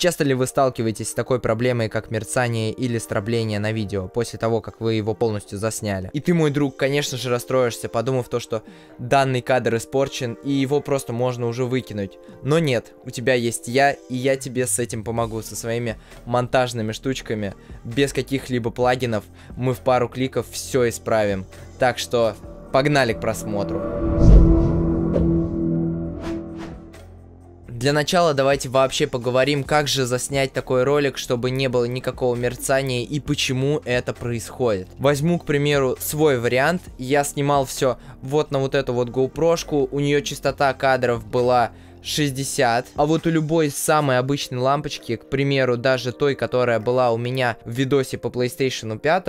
Часто ли вы сталкиваетесь с такой проблемой, как мерцание или стробление на видео, после того, как вы его полностью засняли? И ты, мой друг, конечно же расстроишься, подумав то, что данный кадр испорчен, и его просто можно уже выкинуть. Но нет, у тебя есть я, и я тебе с этим помогу, со своими монтажными штучками, без каких-либо плагинов, мы в пару кликов все исправим. Так что погнали к просмотру. Для начала давайте вообще поговорим, как же заснять такой ролик, чтобы не было никакого мерцания и почему это происходит. Возьму, к примеру, свой вариант. Я снимал все вот на вот эту вот GoPro, у нее частота кадров была 60. А вот у любой самой обычной лампочки, к примеру, даже той, которая была у меня в видосе по PlayStation 5,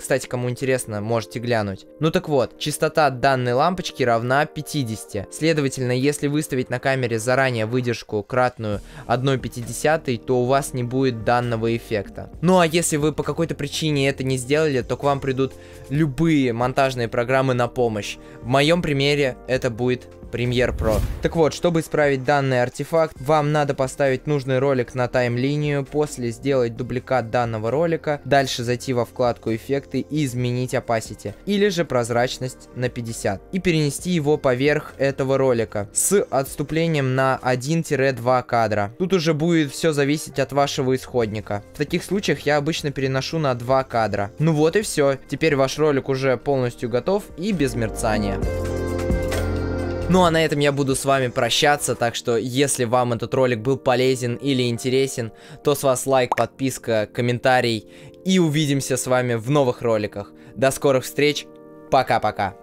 кстати, кому интересно, можете глянуть. Ну так вот, частота данной лампочки равна 50. Следовательно, если выставить на камере заранее выдержку кратную 1,50, то у вас не будет данного эффекта. Ну а если вы по какой-то причине это не сделали, то к вам придут любые монтажные программы на помощь. В моем примере это будет Premiere Pro. Так вот, чтобы исправить данный артефакт, вам надо поставить нужный ролик на тайм-линию, после сделать дубликат данного ролика, дальше зайти во вкладку эффекты и изменить opacity, или же прозрачность на 50, и перенести его поверх этого ролика с отступлением на 1-2 кадра. Тут уже будет все зависеть от вашего исходника. В таких случаях я обычно переношу на 2 кадра. Ну вот и все. Теперь ваш ролик уже полностью готов и без мерцания. Ну а на этом я буду с вами прощаться, так что если вам этот ролик был полезен или интересен, то с вас лайк, подписка, комментарий и увидимся с вами в новых роликах. До скорых встреч, пока-пока.